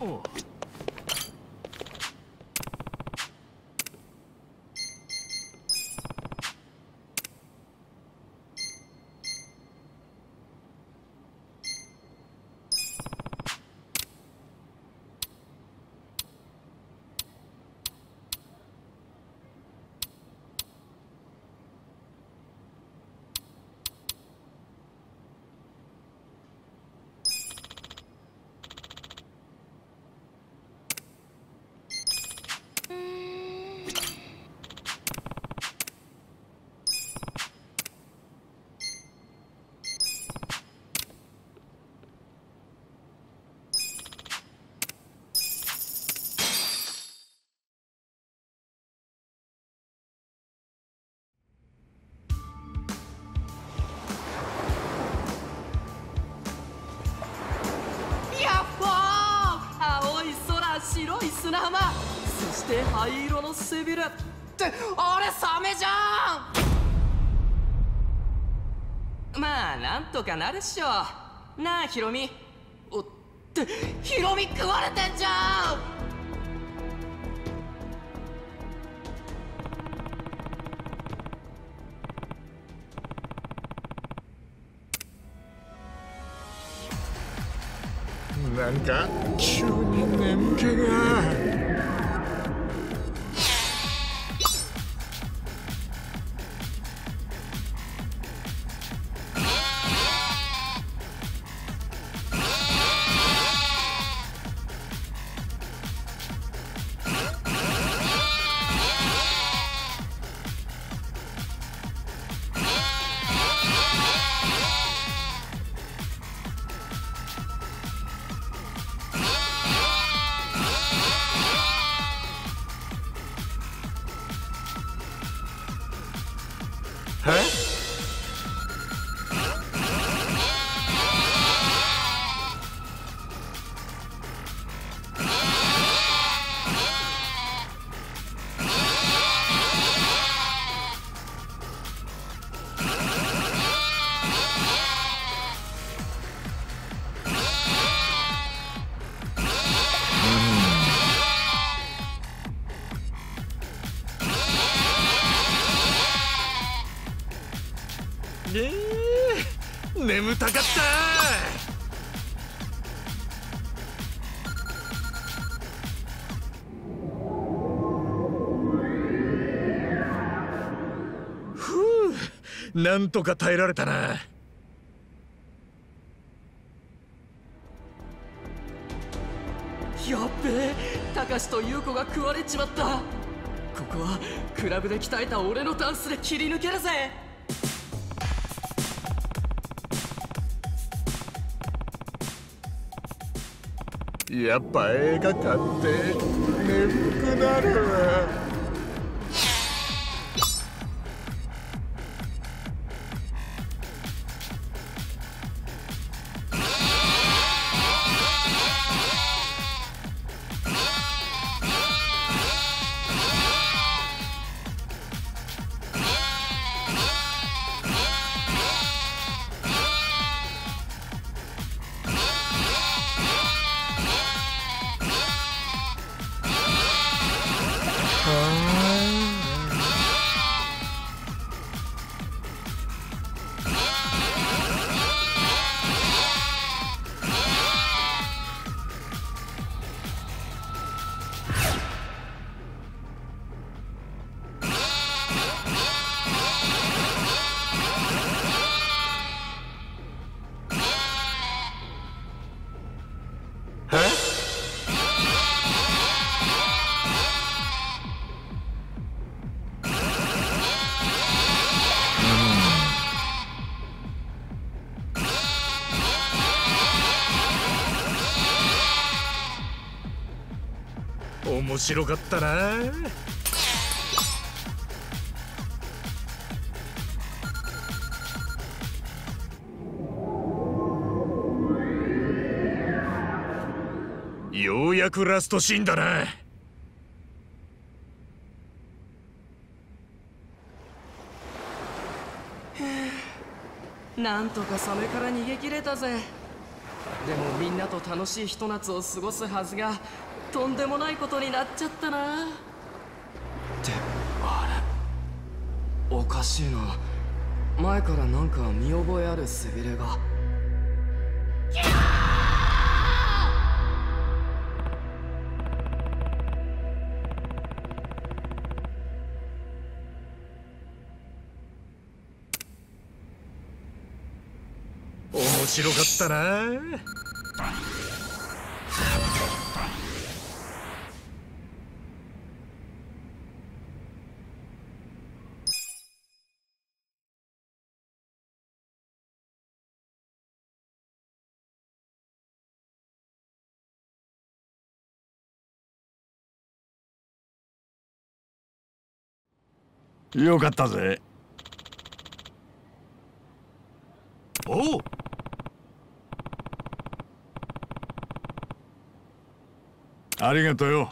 や白い砂浜。そして灰色の背びれ。ってあれサメじゃん。まあなんとかなるっしょ。なあヒロミ。おってヒロミ食われてんじゃん。なんか急に眠気が。ねえ眠たかった。ふう。なんとか耐えられたな。やっべえ。たかしと優子が食われちまった。ここはクラブで鍛えた俺のダンスで切り抜けるぜ。やっぱ映画館って眠くなる。面白かったな。ようやくラストシーンだな。なんとかサメから逃げ切れたぜ。でもみんなと楽しいひと夏を過ごすはずがとんでもないことになっちゃったな。ってあれおかしいな前からなんか見覚えある背びれが。面白かったなよかったぜ。おう。ありがとよ